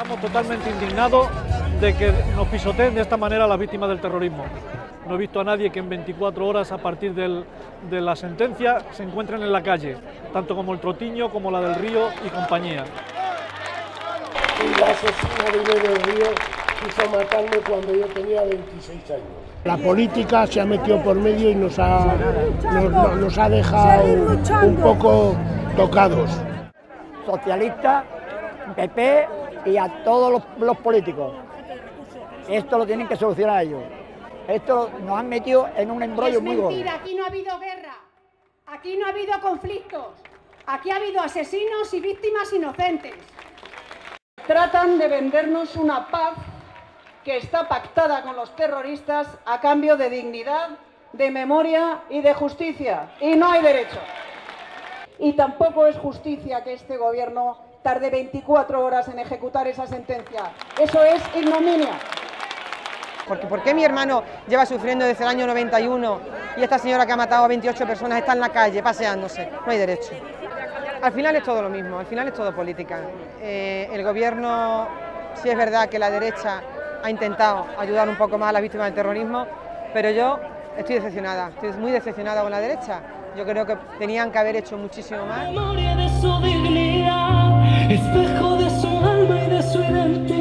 Estamos totalmente indignados de que nos pisoteen de esta manera las víctimas del terrorismo. No he visto a nadie que en 24 horas a partir de la sentencia se encuentren en la calle, tanto como el Trotiño como la del Río y compañía. El asesino de del Río quiso matarme cuando yo tenía 26 años. La política se ha metido por medio y nos ha, nos, ha dejado un poco tocados. Socialista, PP y a todos los, políticos. Esto lo tienen que solucionar ellos. Esto nos han metido en un embrollo muy mentira, aquí no ha habido guerra, aquí no ha habido conflictos, aquí ha habido asesinos y víctimas inocentes. Tratan de vendernos una paz que está pactada con los terroristas a cambio de dignidad, de memoria y de justicia. Y no hay derecho. Y tampoco es justicia que este gobierno tarde 24 horas en ejecutar esa sentencia. Eso es ignominia. Porque ¿por qué mi hermano lleva sufriendo desde el año 91 y esta señora que ha matado a 28 personas está en la calle paseándose? No hay derecho. Al final es todo lo mismo, al final es todo política. Eh, el gobierno, sí es verdad que la derecha ha intentado ayudar un poco más a las víctimas del terrorismo, pero yo estoy decepcionada, estoy muy decepcionada con la derecha. Yo creo que tenían que haber hecho muchísimo más. Espejo de su alma y de su identidad.